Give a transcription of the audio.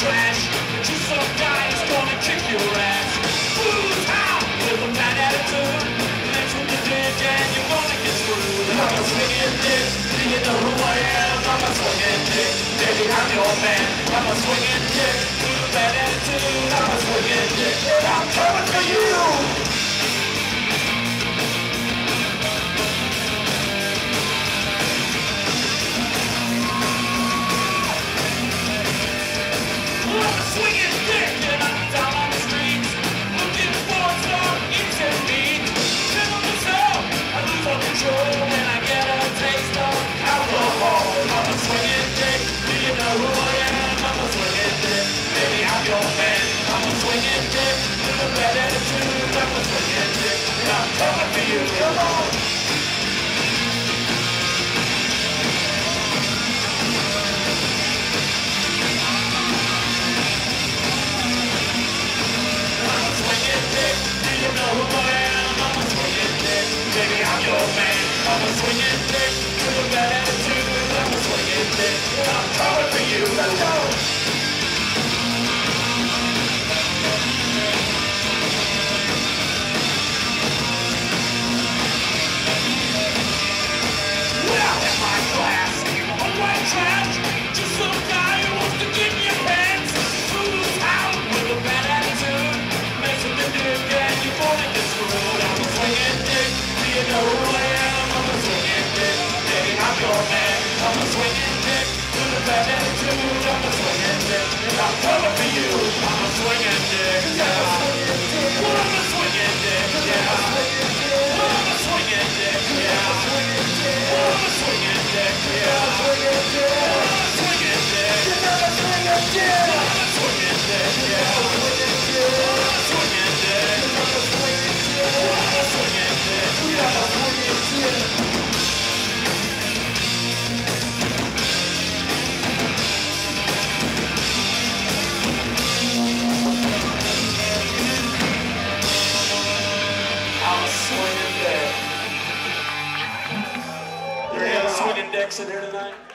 trash. Just some guy who's gonna kick your ass. Who's out with a bad attitude? That's what you did, and you're gonna get screwed. I'm a swinging dick. Do you know who I am? I'm a swinging dick. Baby, I'm your man. I'm a swinging dick. With a bad attitude. I'm a swinging dick. And I'm coming for you. Swinging dick I am. A swinging dick, baby, I'm your man. I'm a swinging dick to the bad attitude. I'm a swinging dick, and I'm coming for you. I'm a swinging dick, yeah. Jackson here tonight?